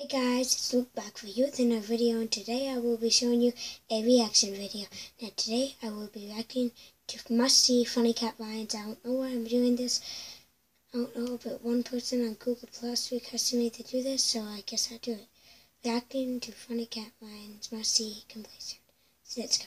Hey guys, it's Luke back for you with another video and today I will be showing you a reaction video. Now today I will be reacting to must-see Funny Cat Vines. I don't know why I'm doing this. I don't know, but one person on Google Plus requested me to do this, so I guess I'll do it. Reacting to Funny Cat Vines must-see completion. So let's go.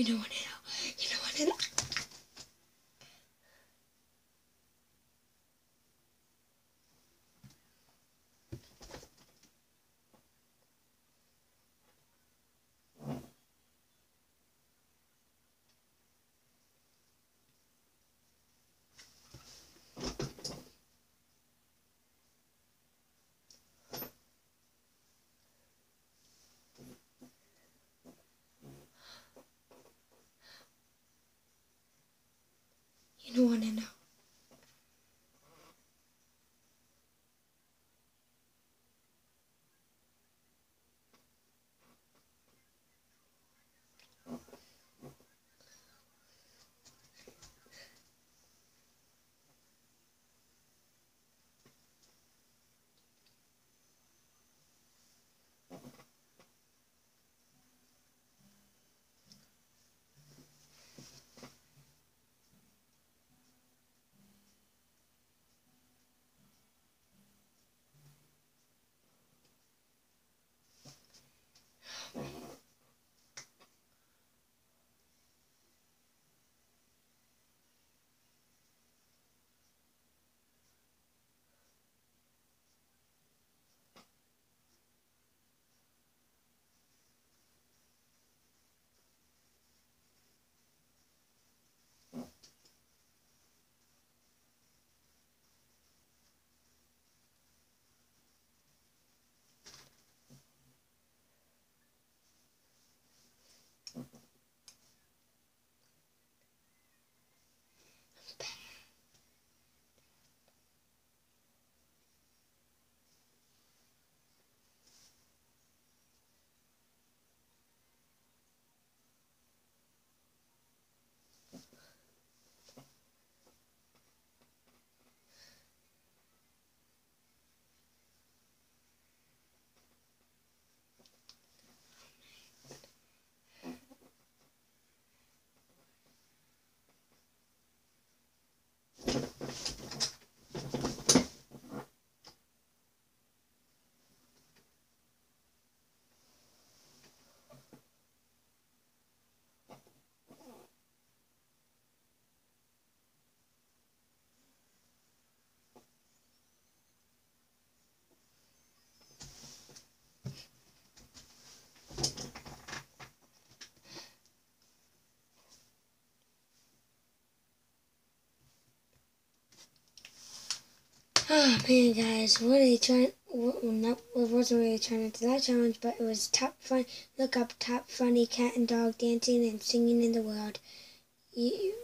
You know. You don't you want to know. Okay. Oh man, guys, what are they trying? What, not, it wasn't really trying to do that challenge, but it was top fun. Look up top funny cat and dog dancing and singing in the world. You,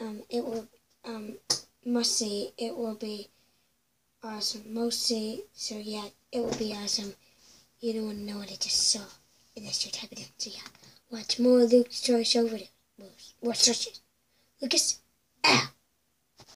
um, it will, um, must see, it will be awesome. Most see, so yeah, it will be awesome. You don't want to know what I just saw. That's your type of thing. So yeah, watch more Luke's Toy Show videos. More searches. Lucas, out.